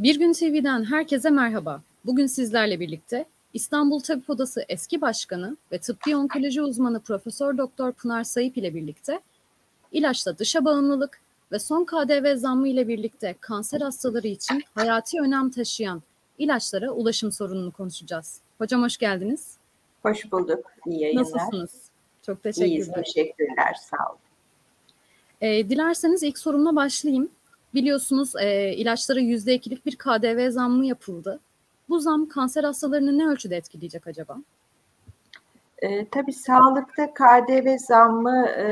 Bir Gün TV'den herkese merhaba. Bugün sizlerle birlikte İstanbul Tabip Odası eski başkanı ve tıbbi onkoloji uzmanı Profesör Doktor Pınar Sayıp ile birlikte ilaçta dışa bağımlılık ve son KDV zammı ile birlikte kanser hastaları için hayati önem taşıyan ilaçlara ulaşım sorununu konuşacağız. Hocam hoş geldiniz. Hoş bulduk. İyi yayınlar. Nasılsınız? Çok teşekkürler. İyiyiz, teşekkürler. Sağ olun. E, dilerseniz ilk sorumla başlayayım. Biliyorsunuz e, ilaçlara %2'lik bir KDV zammı yapıldı. Bu zam kanser hastalarını ne ölçüde etkileyecek acaba? E, tabii sağlıkta KDV zammı e,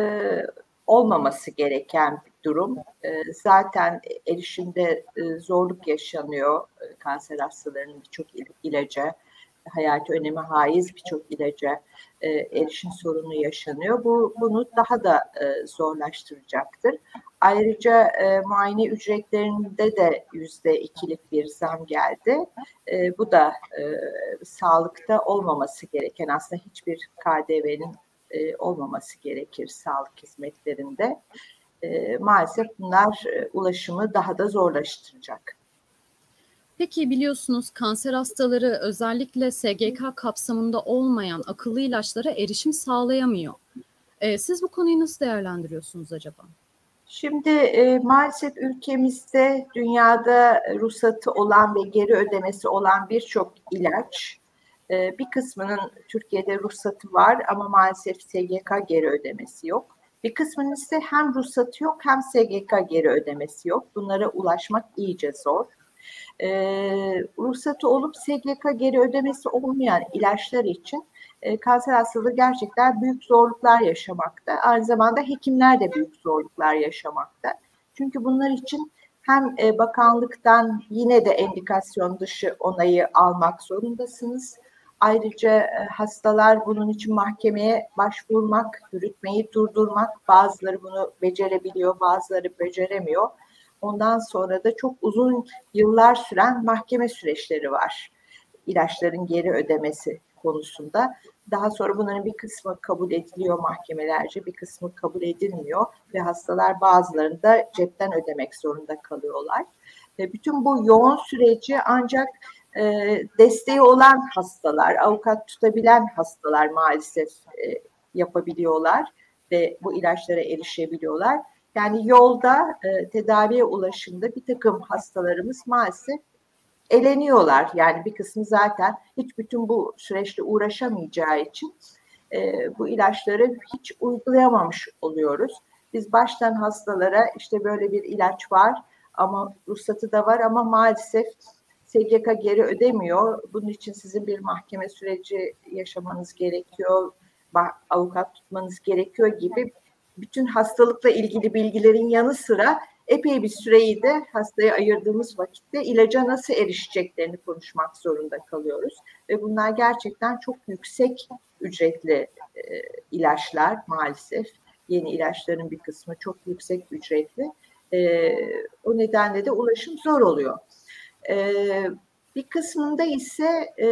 olmaması gereken bir durum. E, zaten erişimde e, zorluk yaşanıyor e, kanser hastalarının birçok ilaca hayati önemi haiz birçok ilaca e, erişim sorunu yaşanıyor. Bu bunu daha da e, zorlaştıracaktır. Ayrıca e, muayene ücretlerinde de yüzde ikilik bir zam geldi. E, bu da e, sağlıkta olmaması gereken aslında hiçbir KDV'nin e, olmaması gerekir sağlık hizmetlerinde. E, maalesef bunlar e, ulaşımı daha da zorlaştıracak. Peki biliyorsunuz kanser hastaları özellikle SGK kapsamında olmayan akıllı ilaçlara erişim sağlayamıyor. Ee, siz bu konuyu nasıl değerlendiriyorsunuz acaba? Şimdi e, maalesef ülkemizde dünyada ruhsatı olan ve geri ödemesi olan birçok ilaç e, bir kısmının Türkiye'de ruhsatı var ama maalesef SGK geri ödemesi yok. Bir kısmının ise hem ruhsatı yok hem SGK geri ödemesi yok. Bunlara ulaşmak iyice zor e, ruhsatı olup SGK geri ödemesi olmayan ilaçlar için e, kanser hastalığı gerçekten büyük zorluklar yaşamakta. Aynı zamanda hekimler de büyük zorluklar yaşamakta. Çünkü bunlar için hem e, bakanlıktan yine de endikasyon dışı onayı almak zorundasınız. Ayrıca e, hastalar bunun için mahkemeye başvurmak, yürütmeyi durdurmak, bazıları bunu becerebiliyor, bazıları beceremiyor. Ondan sonra da çok uzun yıllar süren mahkeme süreçleri var. İlaçların geri ödemesi konusunda. Daha sonra bunların bir kısmı kabul ediliyor mahkemelerce, bir kısmı kabul edilmiyor ve hastalar bazılarını da cepten ödemek zorunda kalıyorlar. Ve bütün bu yoğun süreci ancak e, desteği olan hastalar, avukat tutabilen hastalar maalesef e, yapabiliyorlar ve bu ilaçlara erişebiliyorlar. Yani yolda e, tedaviye ulaşımda bir takım hastalarımız maalesef eleniyorlar. Yani bir kısmı zaten hiç bütün bu süreçte uğraşamayacağı için e, bu ilaçları hiç uygulayamamış oluyoruz. Biz baştan hastalara işte böyle bir ilaç var ama ruhsatı da var ama maalesef SGK geri ödemiyor. Bunun için sizin bir mahkeme süreci yaşamanız gerekiyor, avukat tutmanız gerekiyor gibi bütün hastalıkla ilgili bilgilerin yanı sıra epey bir süreyi de hastaya ayırdığımız vakitte ilaca nasıl erişeceklerini konuşmak zorunda kalıyoruz. Ve bunlar gerçekten çok yüksek ücretli e, ilaçlar maalesef. Yeni ilaçların bir kısmı çok yüksek ücretli. E, o nedenle de ulaşım zor oluyor. E, bir kısmında ise e,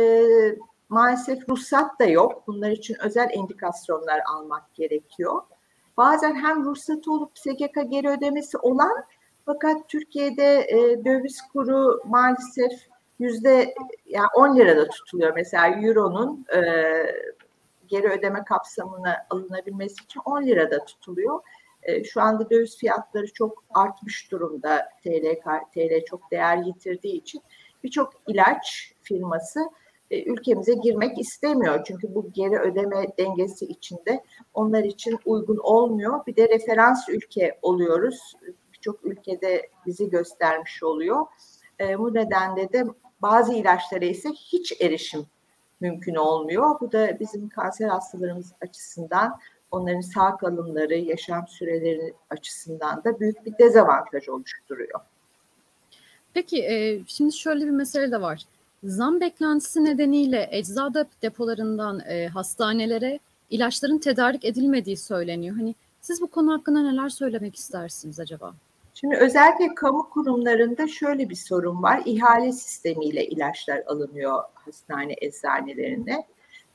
maalesef ruhsat da yok. Bunlar için özel endikasyonlar almak gerekiyor bazen hem ruhsatı olup SGK geri ödemesi olan fakat Türkiye'de e, döviz kuru maalesef yüzde yani 10 lirada tutuluyor. Mesela Euro'nun e, geri ödeme kapsamına alınabilmesi için 10 lirada tutuluyor. E, şu anda döviz fiyatları çok artmış durumda. TL, TL çok değer yitirdiği için birçok ilaç firması e, ülkemize girmek istemiyor. Çünkü bu geri ödeme dengesi içinde onlar için uygun olmuyor. Bir de referans ülke oluyoruz. Birçok ülkede bizi göstermiş oluyor. E, bu nedenle de bazı ilaçlara ise hiç erişim mümkün olmuyor. Bu da bizim kanser hastalarımız açısından onların sağ kalımları, yaşam süreleri açısından da büyük bir dezavantaj oluşturuyor. Peki e, şimdi şöyle bir mesele de var. Zam beklentisi nedeniyle eczada depolarından e, hastanelere ilaçların tedarik edilmediği söyleniyor. Hani siz bu konu hakkında neler söylemek istersiniz acaba? Şimdi özellikle kamu kurumlarında şöyle bir sorun var. İhale sistemiyle ilaçlar alınıyor hastane eczanelerine.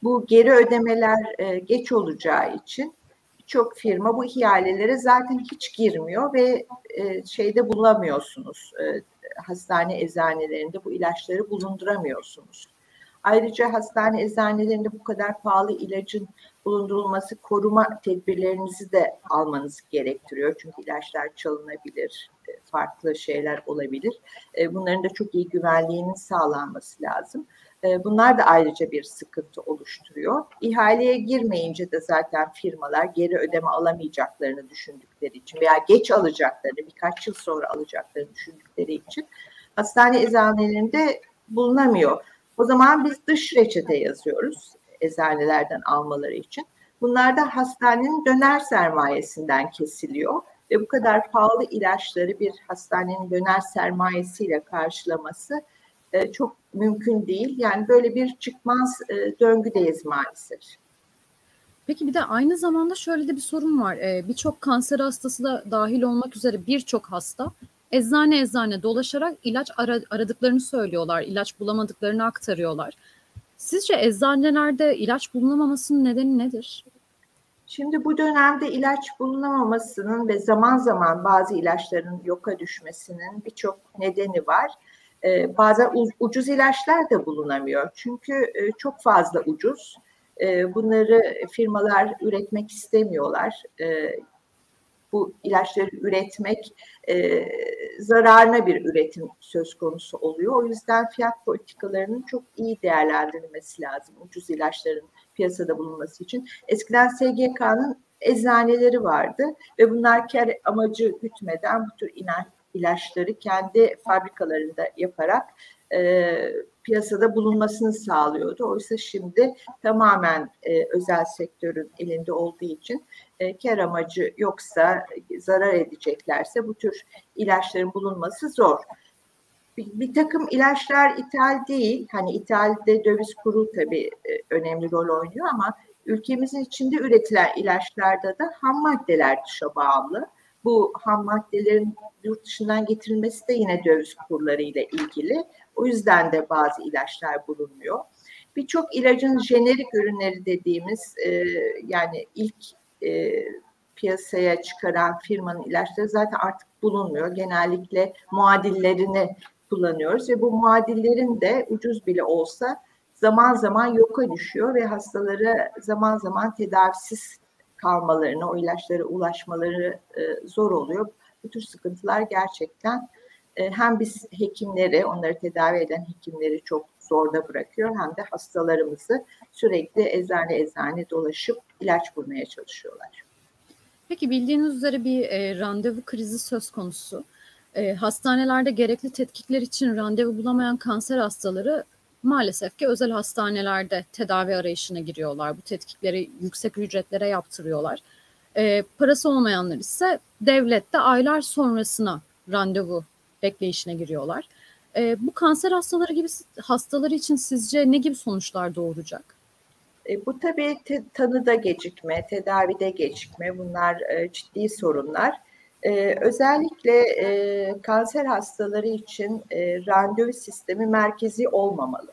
Bu geri ödemeler e, geç olacağı için birçok firma bu ihalelere zaten hiç girmiyor ve e, şeyde bulamıyorsunuz. E, hastane eczanelerinde bu ilaçları bulunduramıyorsunuz. Ayrıca hastane eczanelerinde bu kadar pahalı ilacın bulundurulması koruma tedbirlerinizi de almanız gerektiriyor. Çünkü ilaçlar çalınabilir, e, farklı şeyler olabilir. E, bunların da çok iyi güvenliğinin sağlanması lazım. E, bunlar da ayrıca bir sıkıntı oluşturuyor. İhaleye girmeyince de zaten firmalar geri ödeme alamayacaklarını düşündükleri için veya geç alacaklarını, birkaç yıl sonra alacaklarını düşündükleri için hastane eczanelerinde bulunamıyor. O zaman biz dış reçete yazıyoruz eczanelerden almaları için. Bunlar da hastanenin döner sermayesinden kesiliyor ve bu kadar pahalı ilaçları bir hastanenin döner sermayesiyle karşılaması e, çok mümkün değil. Yani böyle bir çıkmaz e, döngüdeyiz maalesef. Peki bir de aynı zamanda şöyle de bir sorun var. Ee, birçok kanser hastası da dahil olmak üzere birçok hasta eczane eczane dolaşarak ilaç ara, aradıklarını söylüyorlar. ilaç bulamadıklarını aktarıyorlar. Sizce eczanelerde ilaç bulunamamasının nedeni nedir? Şimdi bu dönemde ilaç bulunamamasının ve zaman zaman bazı ilaçların yoka düşmesinin birçok nedeni var. Ee, bazen ucuz ilaçlar da bulunamıyor. Çünkü e, çok fazla ucuz. E, bunları firmalar üretmek istemiyorlar. E, bu ilaçları üretmek e, zararına bir üretim söz konusu oluyor. O yüzden fiyat politikalarının çok iyi değerlendirilmesi lazım ucuz ilaçların piyasada bulunması için. Eskiden SGK'nın eczaneleri vardı ve bunlar kar amacı gütmeden bu tür ilaçları kendi fabrikalarında yaparak e, piyasada bulunmasını sağlıyordu. Oysa şimdi tamamen e, özel sektörün elinde olduğu için e, kar amacı yoksa, zarar edeceklerse bu tür ilaçların bulunması zor. Bir, bir takım ilaçlar ithal değil. Hani ithalde döviz kuru tabii e, önemli rol oynuyor ama ülkemizin içinde üretilen ilaçlarda da ham maddeler dışa bağımlı. Bu ham maddelerin yurt dışından getirilmesi de yine döviz kurları ile ilgili. O yüzden de bazı ilaçlar bulunmuyor. Birçok ilacın jenerik ürünleri dediğimiz e, yani ilk e, piyasaya çıkaran firmanın ilaçları zaten artık bulunmuyor. Genellikle muadillerini kullanıyoruz ve bu muadillerin de ucuz bile olsa zaman zaman yoka düşüyor ve hastalara zaman zaman tedavisiz kalmalarını, o ilaçlara ulaşmaları e, zor oluyor. Bu tür sıkıntılar gerçekten e, hem biz hekimleri, onları tedavi eden hekimleri çok zorda bırakıyor hem de hastalarımızı sürekli eczane eczane dolaşıp ilaç bulmaya çalışıyorlar. Peki bildiğiniz üzere bir e, randevu krizi söz konusu. E, hastanelerde gerekli tetkikler için randevu bulamayan kanser hastaları maalesef ki özel hastanelerde tedavi arayışına giriyorlar. Bu tetkikleri yüksek ücretlere yaptırıyorlar. E, parası olmayanlar ise devlette aylar sonrasına randevu bekleyişine giriyorlar. E, bu kanser hastaları gibi hastaları için sizce ne gibi sonuçlar doğuracak? E, bu tabii te, tanıda gecikme, tedavide gecikme bunlar e, ciddi sorunlar. E, özellikle e, kanser hastaları için e, randevu sistemi merkezi olmamalı.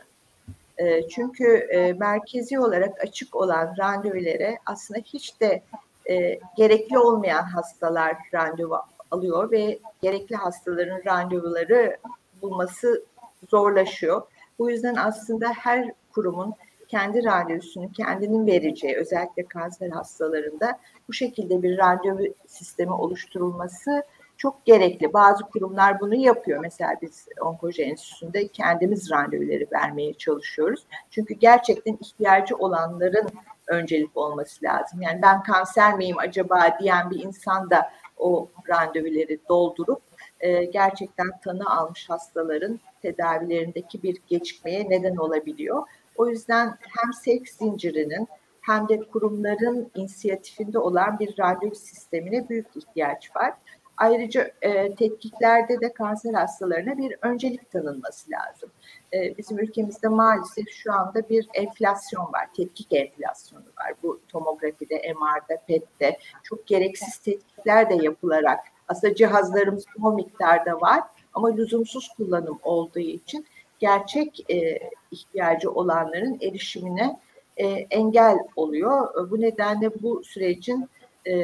E, çünkü e, merkezi olarak açık olan randevulara aslında hiç de e, gerekli olmayan hastalar randevu alıyor ve gerekli hastaların randevuları bulması zorlaşıyor. Bu yüzden aslında her kurumun kendi randevusunu kendinin vereceği özellikle kanser hastalarında bu şekilde bir randevu sistemi oluşturulması çok gerekli. Bazı kurumlar bunu yapıyor. Mesela biz Onkoloji Enstitüsü'nde kendimiz randevuları vermeye çalışıyoruz. Çünkü gerçekten ihtiyacı olanların öncelik olması lazım. Yani ben kanser miyim acaba diyen bir insan da o randevuları doldurup e, gerçekten tanı almış hastaların tedavilerindeki bir gecikmeye neden olabiliyor. O yüzden hem sevk zincirinin hem de kurumların inisiyatifinde olan bir randevu sistemine büyük ihtiyaç var. Ayrıca e, tetkiklerde de kanser hastalarına bir öncelik tanınması lazım. E, bizim ülkemizde maalesef şu anda bir enflasyon var, tetkik enflasyonu var. Bu tomografide, MR'da, PET'te çok gereksiz tetkikler de yapılarak aslında cihazlarımız o miktarda var ama lüzumsuz kullanım olduğu için gerçek e, ihtiyacı olanların erişimine e, engel oluyor. Bu nedenle bu sürecin e,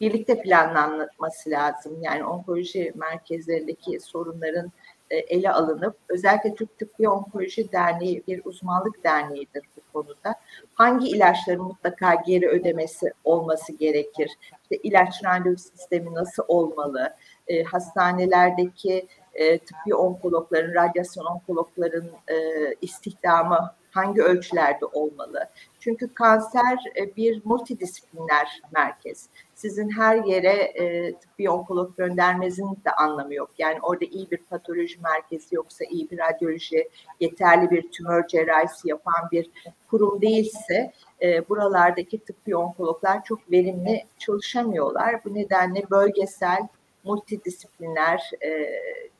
birlikte planlanması lazım. Yani onkoloji merkezlerindeki sorunların e, ele alınıp özellikle Türk Tıbbi Onkoloji Derneği bir uzmanlık derneğidir bu konuda. Hangi ilaçların mutlaka geri ödemesi olması gerekir? İşte ilaç randevu sistemi nasıl olmalı? E, hastanelerdeki e, tıbbi onkologların, radyasyon onkologların e, istihdamı hangi ölçülerde olmalı? Çünkü kanser e, bir multidisipliner merkez. Sizin her yere e, tıbbi onkolog göndermenizin de anlamı yok. Yani orada iyi bir patoloji merkezi yoksa iyi bir radyoloji, yeterli bir tümör cerrahisi yapan bir kurum değilse e, buralardaki tıbbi onkologlar çok verimli çalışamıyorlar. Bu nedenle bölgesel, multidisipliner e,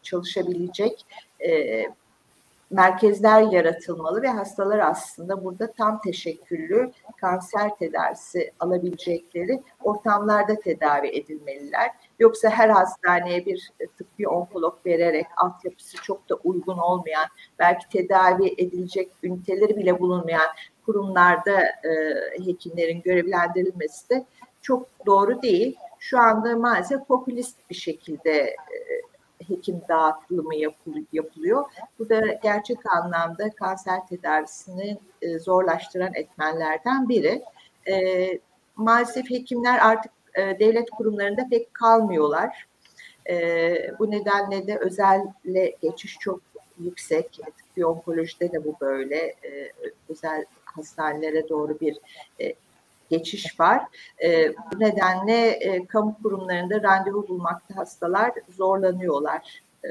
çalışabilecek e, merkezler yaratılmalı ve hastalar aslında burada tam teşekküllü kanser tedavisi alabilecekleri ortamlarda tedavi edilmeliler. Yoksa her hastaneye bir tıbbi onkolog vererek altyapısı çok da uygun olmayan, belki tedavi edilecek üniteleri bile bulunmayan kurumlarda e, hekimlerin görevlendirilmesi de çok doğru değil. Şu anda maalesef popülist bir şekilde e, hekim dağıtımı yapılıyor. Bu da gerçek anlamda kanser tedavisini e, zorlaştıran etmenlerden biri. E, maalesef hekimler artık devlet kurumlarında pek kalmıyorlar. Bu nedenle de özelle geçiş çok yüksek. Tıbbi onkolojide de bu böyle. Özel hastanelere doğru bir geçiş var. E, bu nedenle e, kamu kurumlarında randevu bulmakta hastalar zorlanıyorlar. E,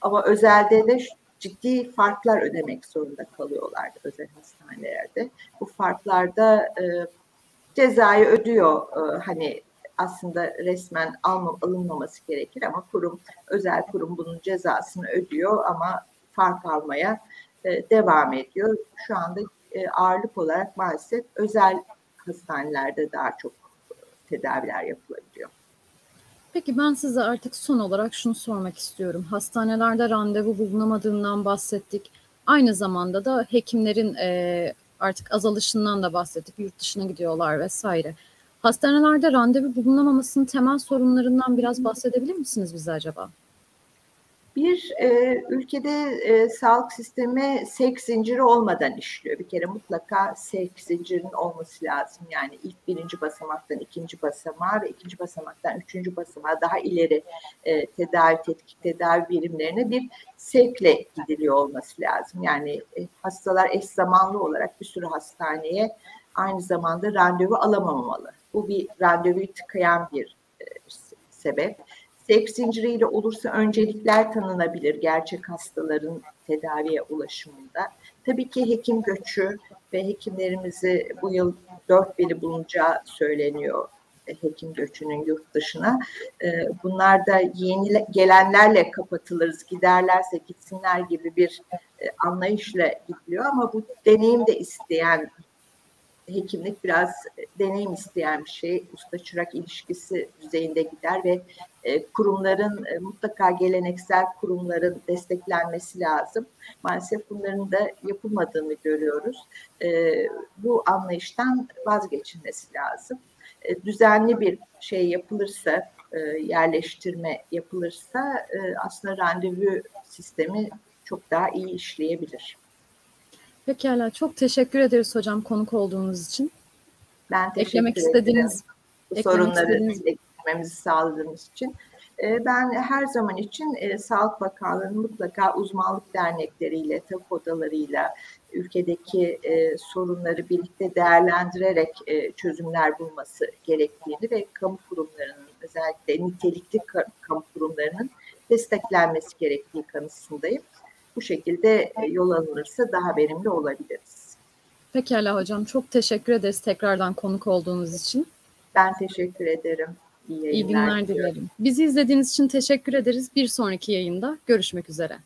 ama özelde de ciddi farklar ödemek zorunda kalıyorlar özel hastanelerde. Bu farklarda e, cezayı ödüyor. E, hani aslında resmen alma, alınmaması gerekir ama kurum, özel kurum bunun cezasını ödüyor ama fark almaya e, devam ediyor. Şu anda e, ağırlık olarak maalesef özel hastanelerde daha çok tedaviler yapılabiliyor. Peki ben size artık son olarak şunu sormak istiyorum. Hastanelerde randevu bulunamadığından bahsettik. Aynı zamanda da hekimlerin e, artık azalışından da bahsettik. Yurt dışına gidiyorlar vesaire. Hastanelerde randevu bulunamamasının temel sorunlarından biraz bahsedebilir misiniz bize acaba? Bir e, ülkede e, sağlık sistemi sevk zinciri olmadan işliyor. Bir kere mutlaka sevk zincirinin olması lazım. Yani ilk birinci basamaktan ikinci basamağa ve ikinci basamaktan üçüncü basamağa daha ileri e, tedavi, tetkik tedavi birimlerine bir sevkle gidiliyor olması lazım. Yani e, hastalar eş zamanlı olarak bir sürü hastaneye aynı zamanda randevu alamamalı. Bu bir randevuyu tıkayan bir e, sebep. Sevk zinciriyle olursa öncelikler tanınabilir gerçek hastaların tedaviye ulaşımında. Tabii ki hekim göçü ve hekimlerimizi bu yıl dört biri bulunacağı söyleniyor hekim göçünün yurt dışına. Ee, bunlar da yeni gelenlerle kapatılırız, giderlerse gitsinler gibi bir e, anlayışla gidiliyor ama bu deneyim de isteyen hekimlik biraz deneyim isteyen bir şey. Usta çırak ilişkisi düzeyinde gider ve e, kurumların e, mutlaka geleneksel kurumların desteklenmesi lazım. Maalesef bunların da yapılmadığını görüyoruz. E, bu anlayıştan vazgeçilmesi lazım. E, düzenli bir şey yapılırsa, e, yerleştirme yapılırsa e, aslında randevu sistemi çok daha iyi işleyebilir. Pekala. Çok teşekkür ederiz hocam konuk olduğunuz için. Ben teşekkür eklemek ederim. istediğiniz bu sorunları eklememizi sağladığınız için. Ee, ben her zaman için e, Sağlık Bakanlığı'nın mutlaka uzmanlık dernekleriyle, tabip odalarıyla ülkedeki e, sorunları birlikte değerlendirerek e, çözümler bulması gerektiğini ve kamu kurumlarının özellikle nitelikli kamu kurumlarının desteklenmesi gerektiği kanısındayım bu şekilde e, yol alınırsa daha verimli olabiliriz. Pekala hocam. Çok teşekkür ederiz tekrardan konuk olduğunuz için. Ben teşekkür ederim. İyi, İyi günler dilerim. Bizi izlediğiniz için teşekkür ederiz. Bir sonraki yayında görüşmek üzere.